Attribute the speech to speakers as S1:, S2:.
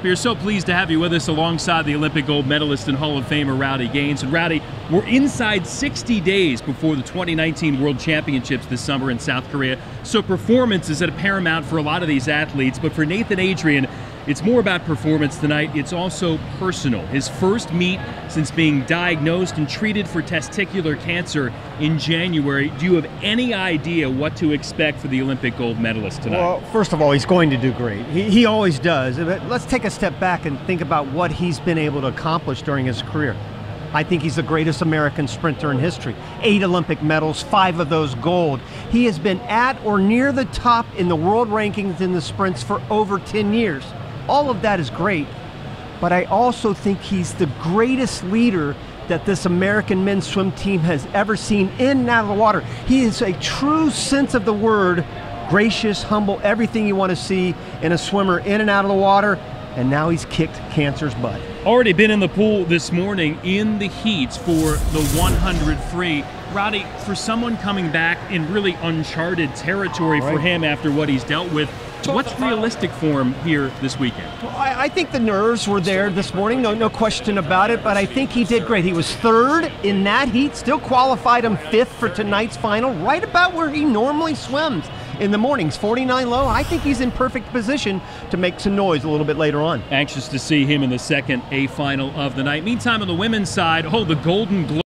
S1: We're so pleased to have you with us alongside the Olympic gold medalist and Hall of Famer Rowdy Gaines. And Rowdy, we're inside 60 days before the 2019 World Championships this summer in South Korea. So performance is at a paramount for a lot of these athletes. But for Nathan Adrian, it's more about performance tonight. It's also personal. His first meet since being diagnosed and treated for testicular cancer in January. Do you have any idea what to expect for the Olympic gold medalist tonight?
S2: Well, first of all, he's going to do great. He, he always does. Let's take a step back and think about what he's been able to accomplish during his career. I think he's the greatest American sprinter in history. Eight Olympic medals, five of those gold. He has been at or near the top in the world rankings in the sprints for over 10 years. All of that is great, but I also think he's the greatest leader that this American men's swim team has ever seen in and out of the water. He is a true sense of the word gracious, humble, everything you want to see in a swimmer in and out of the water. And now he's kicked cancer's butt.
S1: Already been in the pool this morning in the heats for the 100 free. Rowdy, for someone coming back in really uncharted territory right. for him after what he's dealt with, What's realistic for him here this weekend?
S2: Well, I, I, think the nerves were there this morning, no, no question about it, but I think he did great. He was third in that heat, still qualified him fifth for tonight's final, right about where he normally swims in the mornings, 49 low. I think he's in perfect position to make some noise a little bit later on.
S1: Anxious to see him in the second A final of the night. Meantime, on the women's side, oh, the Golden Globe.